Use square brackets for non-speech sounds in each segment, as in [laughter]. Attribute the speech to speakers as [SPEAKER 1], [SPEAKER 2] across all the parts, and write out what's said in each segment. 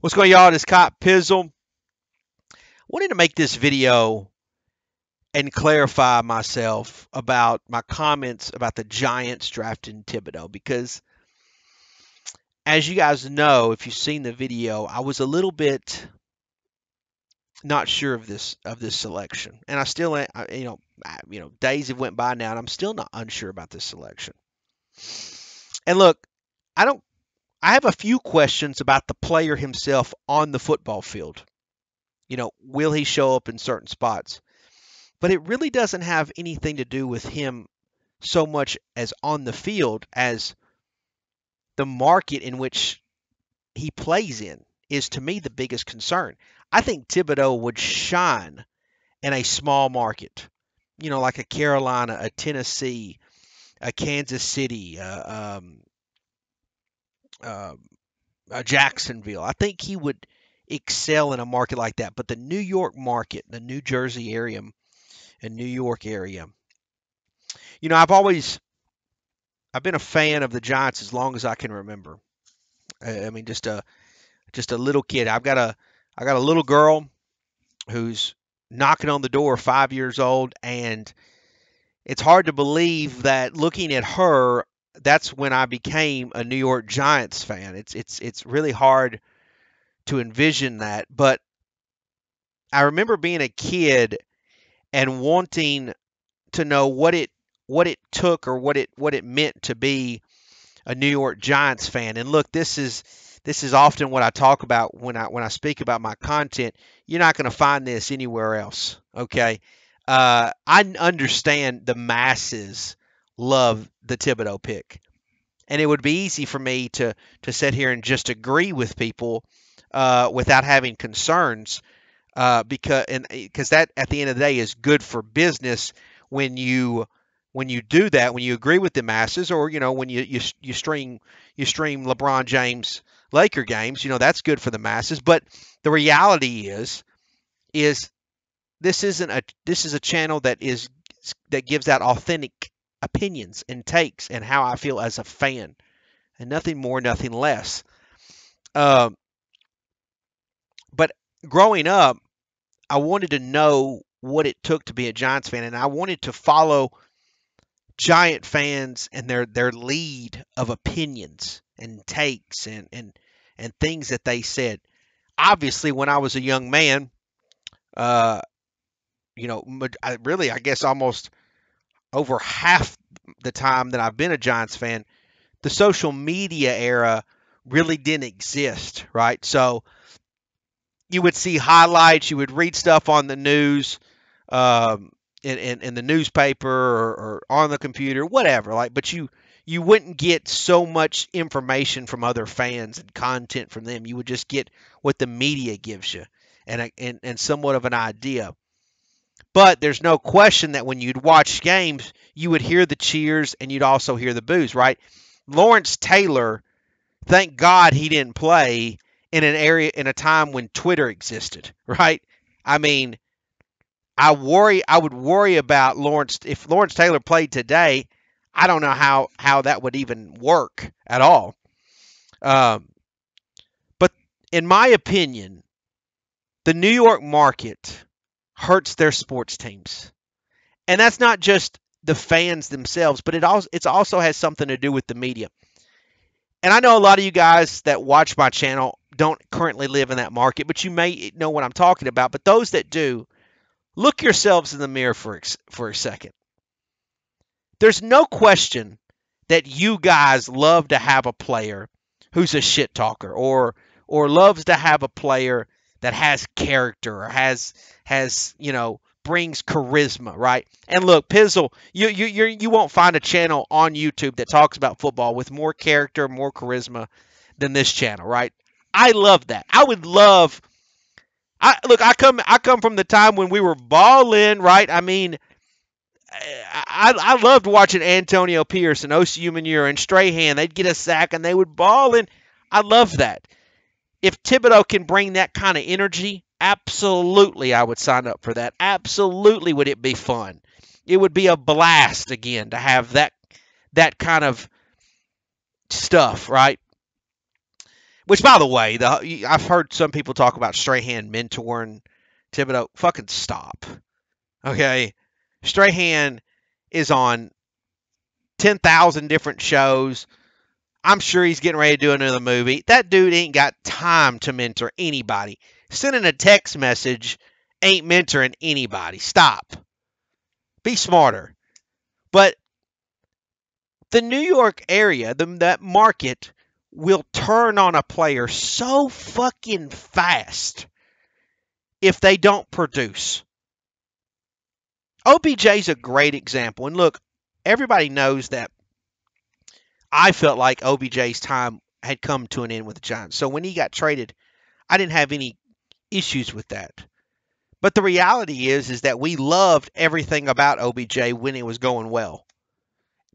[SPEAKER 1] What's going on, y'all? It's Cop Pizzle. Wanted to make this video and clarify myself about my comments about the Giants drafting Thibodeaux because as you guys know, if you've seen the video, I was a little bit not sure of this of this selection, and I still, you know, you know, days have went by now, and I'm still not unsure about this selection. And look, I don't I have a few questions about the player himself on the football field. You know, will he show up in certain spots? But it really doesn't have anything to do with him so much as on the field as the market in which he plays in is to me the biggest concern. I think Thibodeaux would shine in a small market, you know, like a Carolina, a Tennessee, a Kansas City, uh, um, uh, Jacksonville. I think he would excel in a market like that. But the New York market, the New Jersey area, and New York area, you know, I've always I've been a fan of the Giants as long as I can remember. I mean, just a just a little kid. I've got a I got a little girl who's knocking on the door, five years old, and it's hard to believe that looking at her, that's when I became a New York Giants fan. It's it's it's really hard to envision that, but I remember being a kid and wanting to know what it what it took or what it what it meant to be a New York Giants fan. And look, this is this is often what I talk about when I when I speak about my content. You're not going to find this anywhere else. Okay, uh, I understand the masses love the Thibodeaux pick. And it would be easy for me to to sit here and just agree with people uh, without having concerns, uh, because and because that at the end of the day is good for business when you when you do that when you agree with the masses or you know when you you, you stream you stream LeBron James Laker games you know that's good for the masses but the reality is is this isn't a this is a channel that is that gives out authentic opinions and takes and how I feel as a fan, and nothing more, nothing less. Um, but growing up, I wanted to know what it took to be a Giants fan, and I wanted to follow Giant fans and their their lead of opinions and takes and and and things that they said. Obviously, when I was a young man, uh, you know, I really, I guess almost over half the time that I've been a Giants fan, the social media era really didn't exist, right? So you would see highlights, you would read stuff on the news, um, in, in, in, the newspaper or, or on the computer, whatever. Like, but you you wouldn't get so much information from other fans and content from them. You would just get what the media gives you and and, and somewhat of an idea. But there's no question that when you'd watch games, you would hear the cheers and you'd also hear the boos, right? Lawrence Taylor, thank God he didn't play in an area in a time when Twitter existed, [laughs] right? I mean, I worry I would worry about Lawrence if Lawrence Taylor played today, I don't know how how that would even work at all. Um, but in my opinion, the New York market hurts their sports teams. And that's not just the fans themselves, but it also it also has something to do with the media. And I know a lot of you guys that watch my channel don't currently live in that market, but you may know what I'm talking about. But those that do, look yourselves in the mirror for for a second. There's no question that you guys love to have a player who's a shit talker or or loves to have a player that has character or has has you know brings charisma, right? And look, Pizzle, you you you you won't find a channel on YouTube that talks about football with more character, more charisma than this channel, right? I love that. I would love. I look. I come. I come from the time when we were balling, right? I mean, I I loved watching Antonio Pierce and Osi Umenyiora and Strahan. They'd get a sack and they would ball, and I love that if Thibodeaux can bring that kind of energy, absolutely I would sign up for that. Absolutely would it be fun. It would be a blast again to have that that kind of stuff, right? Which, by the way, the I've heard some people talk about Strahan mentoring Thibodeaux. Fucking stop. Okay, Strahan is on ten thousand different shows. I'm sure he's getting ready to do another movie. That dude ain't got time to mentor anybody. Sending a text message ain't mentoring anybody. Stop. Be smarter. But the New York area, the, that market, will turn on a player so fucking fast if they don't produce. OBJ's a great example. And look, everybody knows that I felt like OBJ's time had come to an end with the Giants. So when he got traded, I didn't have any issues with that. But the reality is is that we loved everything about OBJ when it was going well.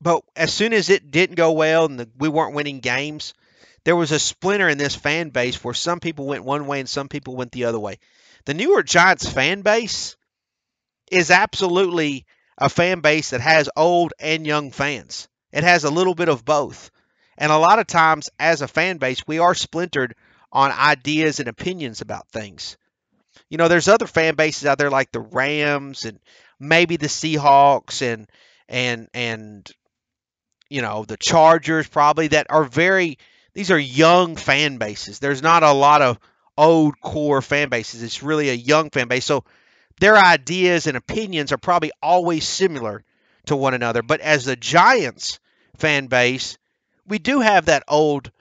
[SPEAKER 1] But as soon as it didn't go well and the, we weren't winning games, there was a splinter in this fan base where some people went one way and some people went the other way. The New York Giants fan base is absolutely a fan base that has old and young fans. It has a little bit of both. And a lot of times, as a fan base, we are splintered on ideas and opinions about things. You know, there's other fan bases out there like the Rams and maybe the Seahawks and and and you know the Chargers probably that are very these are young fan bases. There's not a lot of old core fan bases. It's really a young fan base. So their ideas and opinions are probably always similar to one another. But as the Giants fan base, we do have that old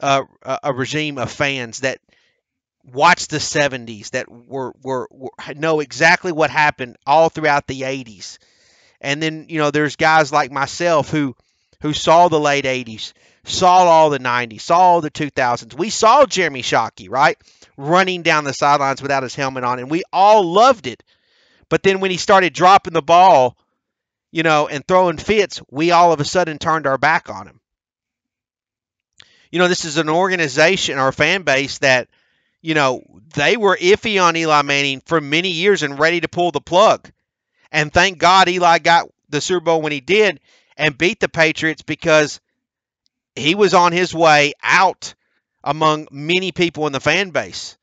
[SPEAKER 1] uh, a regime of fans that watch the 70s that were, were, were know exactly what happened all throughout the 80s. And then, you know, there's guys like myself who who saw the late 80s, saw all the 90s, saw all the 2000s. We saw Jeremy Shockey, right? Running down the sidelines without his helmet on, and we all loved it. But then when he started dropping the ball, you know, and throwing fits, we all of a sudden turned our back on him. You know, this is an organization or fan base that, you know, they were iffy on Eli Manning for many years and ready to pull the plug. And thank God Eli got the Super Bowl when he did and beat the Patriots because he was on his way out among many people in the fan base.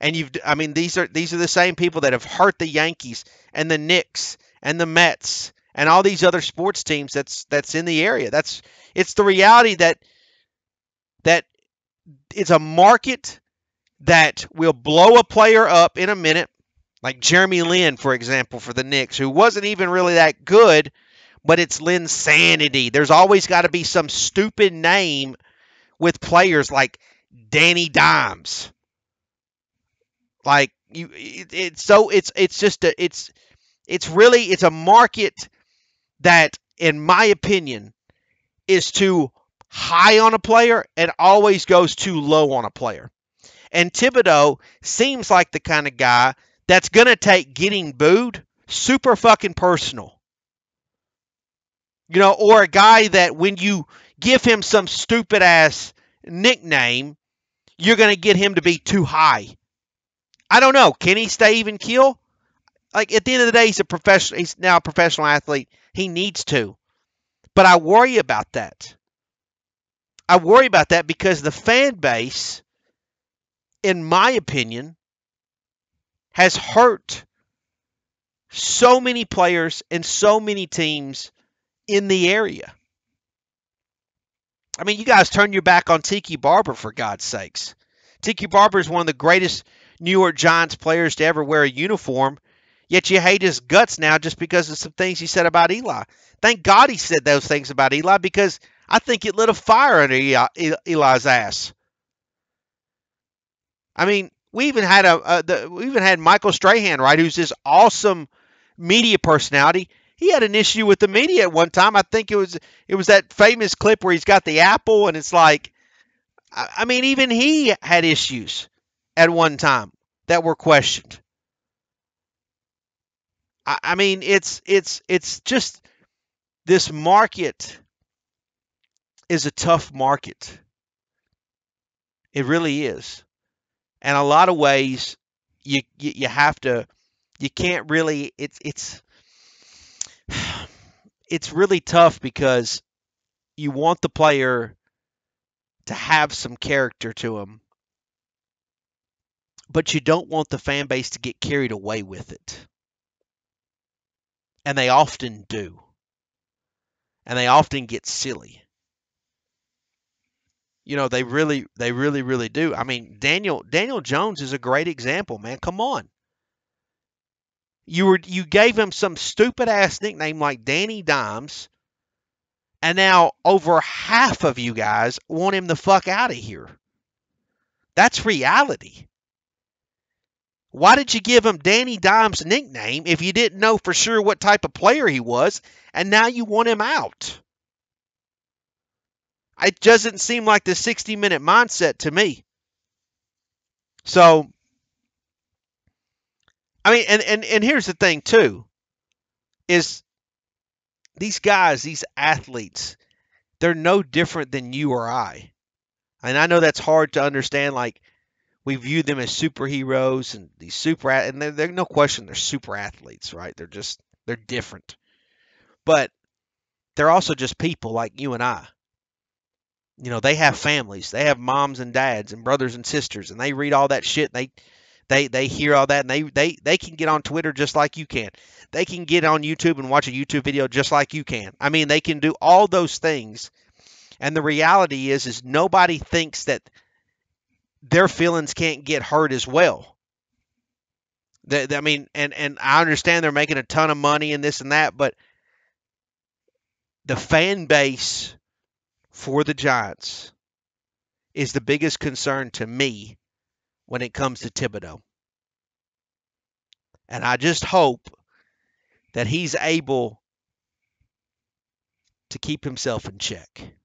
[SPEAKER 1] And you've I mean these are these are the same people that have hurt the Yankees and the Knicks and the Mets and all these other sports teams that's that's in the area. That's it's the reality that that it's a market that will blow a player up in a minute, like Jeremy Lin, for example, for the Knicks, who wasn't even really that good, but it's Linsanity. There's always got to be some stupid name with players like Danny Dimes. Like you, it, it's so it's it's just a, it's it's really it's a market that, in my opinion, is too high on a player and always goes too low on a player. And Thibodeaux seems like the kind of guy that's going to take getting booed super fucking personal. You know, or a guy that when you give him some stupid ass nickname, you're going to get him to be too high. I don't know. Can he stay even keel? Like at the end of the day, he's a professional. He's now a professional athlete. He needs to, but I worry about that. I worry about that because the fan base, in my opinion, has hurt so many players and so many teams in the area. I mean, you guys turn your back on Tiki Barber for God's sakes. Tiki Barber is one of the greatest New York Giants players to ever wear a uniform, yet you hate his guts now just because of some things he said about Eli. Thank God he said those things about Eli because I think it lit a fire under Eli's ass. I mean, we even had a, a the, we even had Michael Strahan, right, who's this awesome media personality. He had an issue with the media at one time. I think it was it was that famous clip where he's got the apple, and it's like, I, I mean, even he had issues at one time that were questioned. I, I mean, it's it's it's just this market is a tough market. It really is. And a lot of ways you, you you have to you can't really it's it's [sighs] it's really tough because you want the player to have some character to him. But you don't want the fan base to get carried away with it. And they often do. And they often get silly. You know, they really they really really do. I mean, Daniel Daniel Jones is a great example, man. Come on. You were you gave him some stupid ass nickname like Danny Dimes and now over half of you guys want him the fuck out of here. That's reality. Why did you give him Danny Dimes' nickname if you didn't know for sure what type of player he was, and now you want him out? It doesn't seem like the 60 minute mindset to me. So, I mean, and, and, and here's the thing, too, is these guys, these athletes, they're no different than you or I. And I know that's hard to understand. Like we view them as superheroes and these super, and they're, they're no question they're super athletes, right? They're just they're different, but they're also just people like you and I. You know, they have families, they have moms and dads and brothers and sisters, and they read all that shit. They they they hear all that, and they they they can get on Twitter just like you can. They can get on YouTube and watch a YouTube video just like you can. I mean, they can do all those things. And the reality is is nobody thinks that their feelings can't get hurt as well. They, I mean, and and I understand they're making a ton of money and this and that, but the fan base for the Giants is the biggest concern to me when it comes to Thibodeaux. And I just hope that he's able to keep himself in check.